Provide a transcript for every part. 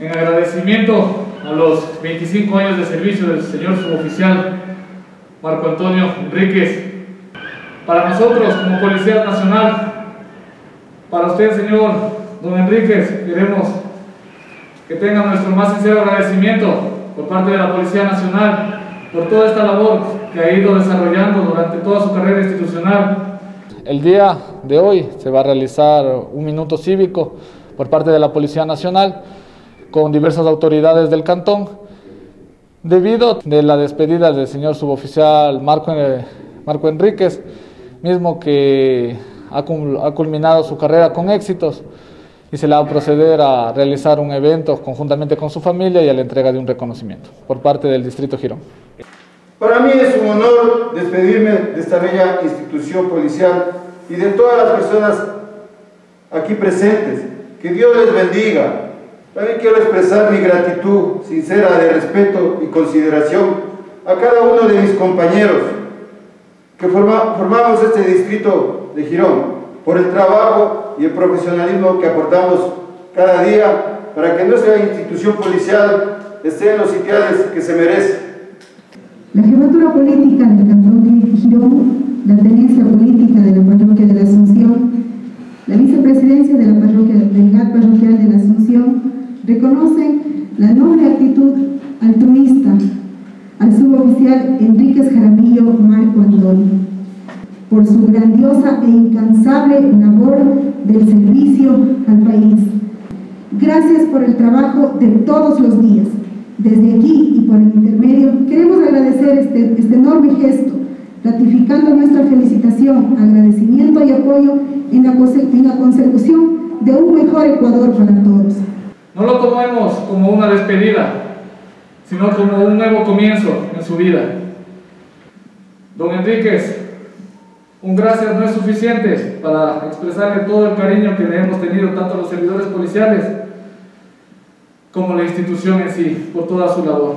En agradecimiento a los 25 años de servicio del señor suboficial Marco Antonio Enríquez, para nosotros como Policía Nacional, para usted señor don Enríquez, queremos que tenga nuestro más sincero agradecimiento por parte de la Policía Nacional por toda esta labor que ha ido desarrollando durante toda su carrera institucional. El día de hoy se va a realizar un minuto cívico por parte de la Policía Nacional con diversas autoridades del cantón, debido de la despedida del señor suboficial Marco, eh, Marco Enríquez, mismo que ha culminado su carrera con éxitos y se le va a proceder a realizar un evento conjuntamente con su familia y a la entrega de un reconocimiento por parte del Distrito Girón. Para mí es un honor despedirme de esta bella institución policial y de todas las personas aquí presentes. Que Dios les bendiga, también quiero expresar mi gratitud sincera de respeto y consideración a cada uno de mis compañeros que formamos este distrito de Girón por el trabajo y el profesionalismo que aportamos cada día para que nuestra institución policial esté en los sitiales que se merece. La jefatura política del Cantón de Girón, la tenencia política de la parroquia de la Asunción, la vicepresidencia de la parroquia del GAT parroquial de la Asunción, reconocen la noble actitud altruista al suboficial Enríquez Jaramillo Marco Antonio por su grandiosa e incansable labor del servicio al país. Gracias por el trabajo de todos los días. Desde aquí y por el intermedio queremos agradecer este, este enorme gesto, ratificando nuestra felicitación, agradecimiento y apoyo en la, en la consecución de un mejor Ecuador para todos. No lo tomemos como una despedida, sino como un nuevo comienzo en su vida. Don Enríquez, un gracias no es suficiente para expresarle todo el cariño que le hemos tenido tanto a los servidores policiales como la institución en sí por toda su labor.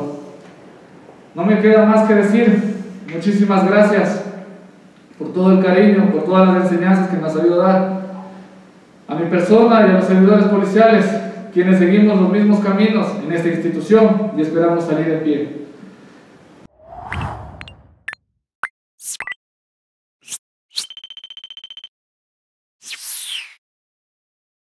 No me queda más que decir muchísimas gracias por todo el cariño, por todas las enseñanzas que nos ha a dar a mi persona y a los servidores policiales quienes seguimos los mismos caminos en esta institución y esperamos salir en pie.